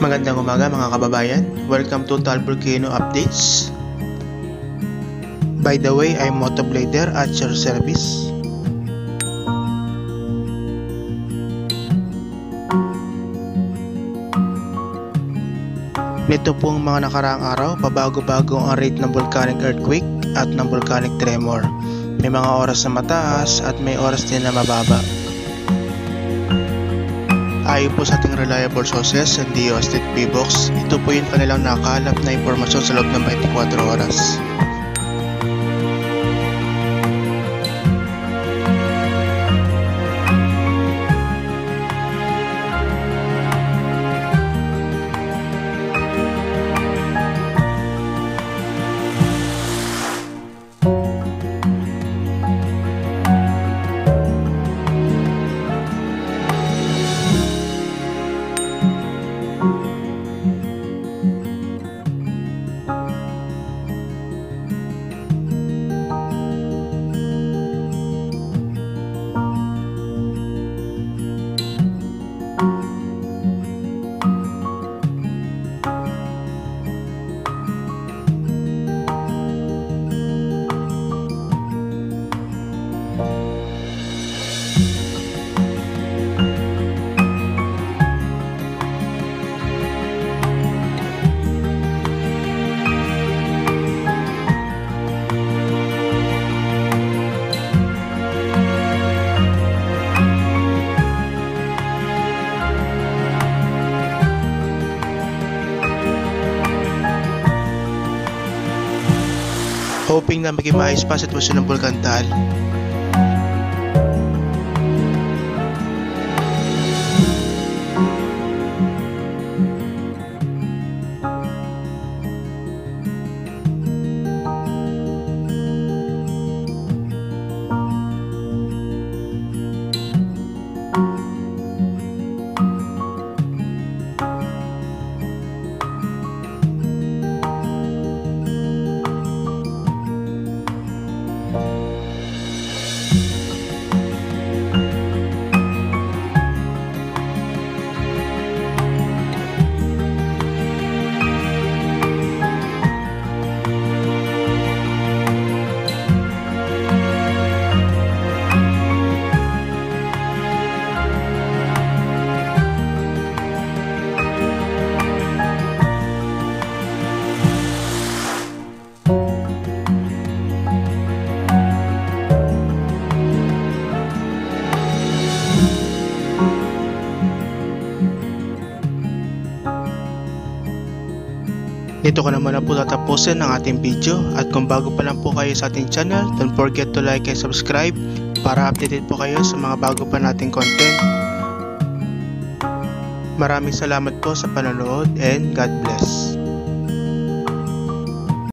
Magandang umaga mga kababayan. Welcome to Talburkino Updates. By the way, I'm Motoblader at your service. Nito pong mga nakaraang araw, pabago-bago ang rate ng volcanic earthquake at ng volcanic tremor. May mga oras na mataas at may oras din na mababa. Ayon po sa ating reliable sources sa DO State P-Box, ito po yung kanilang nakalap na impormasyon sa loob ng 24 oras. Hoping na maging maayos pa sitwasyon ng Bulkan Taal. Dito ko naman na po tatapusin ang ating video at kung bago pa lang po kayo sa ating channel, don't forget to like and subscribe para updated po kayo sa mga bago pa nating content. Maraming salamat po sa panonood and God bless.